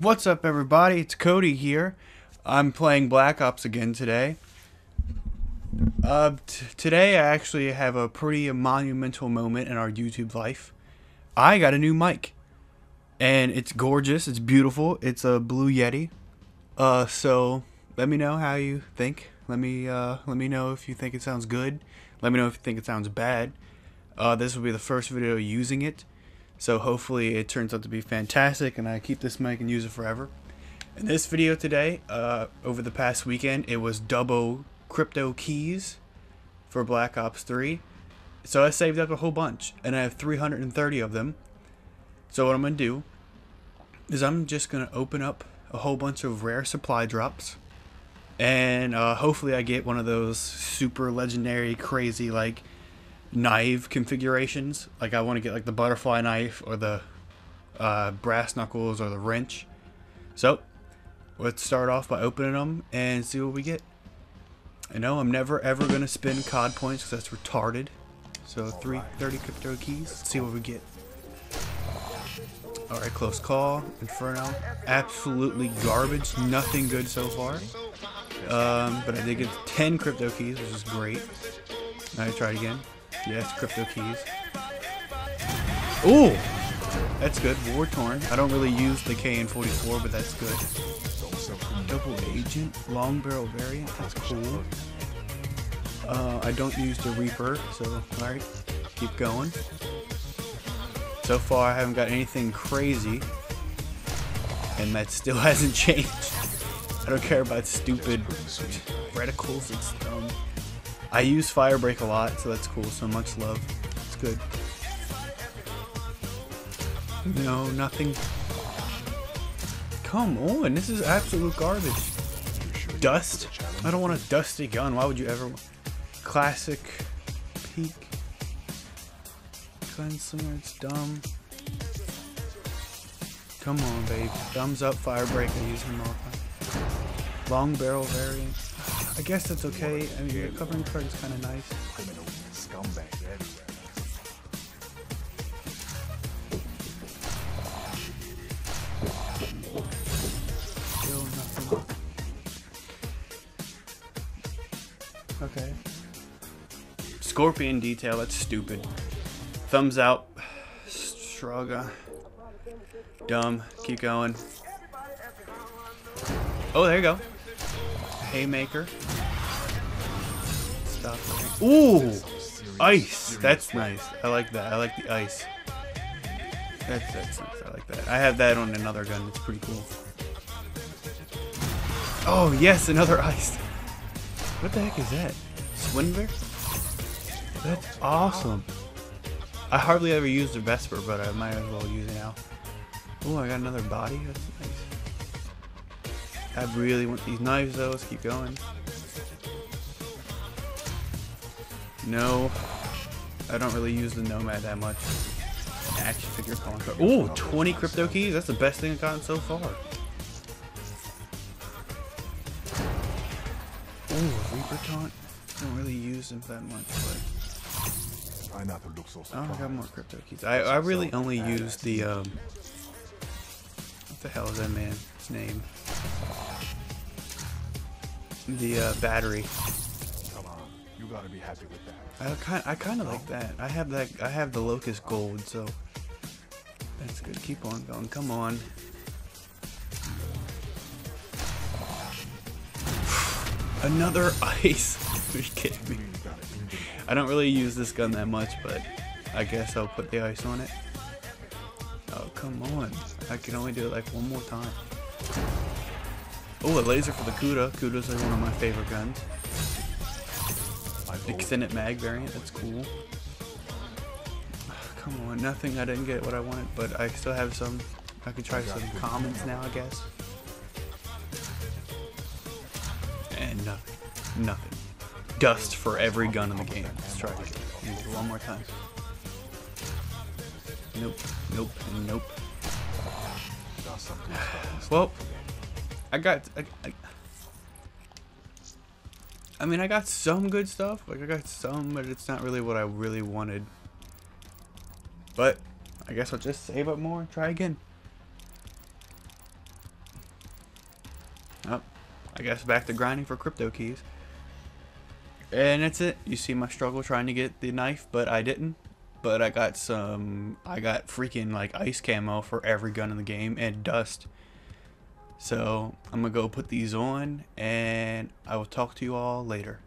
What's up, everybody? It's Cody here. I'm playing Black Ops again today. Uh, today I actually have a pretty monumental moment in our YouTube life. I got a new mic, and it's gorgeous. It's beautiful. It's a Blue Yeti. Uh, so let me know how you think. Let me uh, let me know if you think it sounds good. Let me know if you think it sounds bad. Uh, this will be the first video using it. So hopefully it turns out to be fantastic and I keep this mic and use it forever. In this video today, uh, over the past weekend, it was double crypto keys for Black Ops 3. So I saved up a whole bunch and I have 330 of them. So what I'm going to do is I'm just going to open up a whole bunch of rare supply drops. And uh, hopefully I get one of those super legendary, crazy, like knife configurations. Like I want to get like the butterfly knife or the uh, brass knuckles or the wrench. So let's start off by opening them and see what we get. I know I'm never ever going to spend COD points because that's retarded. So 330 crypto keys. Let's see what we get. Alright, close call. Inferno. Absolutely garbage. Nothing good so far. Um, but I did get 10 crypto keys, which is great. Now I try it again. Yes, crypto keys. Ooh! That's good. War Torn. I don't really use the KN44, but that's good. Double Agent. Long Barrel Variant. That's cool. Uh, I don't use the Reaper, so alright. Keep going. So far, I haven't got anything crazy. And that still hasn't changed. I don't care about stupid reticles. It's dumb. I use Firebreak a lot, so that's cool. So much love. It's good. No, nothing. Come on, this is absolute garbage. Dust? I don't want a dusty gun. Why would you ever? Classic peak. Gunslinger, it's dumb. Come on, babe. Thumbs up, Firebreak. I use him all the time. Long barrel variant. I guess that's okay. I mean, your covering card is kind of nice. Criminal scumbag everywhere. Still nothing. Okay. Scorpion detail, that's stupid. Thumbs out. Straga. Dumb. Keep going. Oh, there you go. Haymaker. Stop. Ooh! Ice! That's nice. I like that. I like the ice. That's, that's nice. I like that. I have that on another gun. It's pretty cool. Oh, yes, another ice. What the heck is that? Swindler? That's awesome. I hardly ever use the Vesper, but I might as well use it now. Oh, I got another body. That's nice. I really want these knives, though. Let's keep going. No. I don't really use the Nomad that much. Action figure calling card. Ooh, 20 crypto keys. That's the best thing I've gotten so far. Ooh, Reaper Taunt. Don't really use them that much, but Try not to look so oh, I got more crypto keys. I, I really only use the um. What the hell is that man's name? The uh, battery. Come on, you gotta be happy with that. I kind I kind of like that. I have that. I have the locust gold, so that's good. Keep on going. Come on. Another ice. Are you kidding me? You gotta be I don't really use this gun that much, but I guess I'll put the ice on it. Oh, come on. I can only do it like one more time. Oh, a laser for the Kuda. Kuda's like one of my favorite guns. Extended mag variant, that's cool. Come on, nothing. I didn't get what I wanted, but I still have some. I can try some commons now, I guess. And nothing. Nothing. Dust for every gun in the game. Let's try it. One more time. Nope. Nope. Nope. Well, I got. I, I, I mean, I got some good stuff. Like, I got some, but it's not really what I really wanted. But, I guess I'll just save up more and try again. Oh, I guess back to grinding for crypto keys. And that's it. You see my struggle trying to get the knife, but I didn't. But I got some, I got freaking like ice camo for every gun in the game and dust. So I'm gonna go put these on and I will talk to you all later.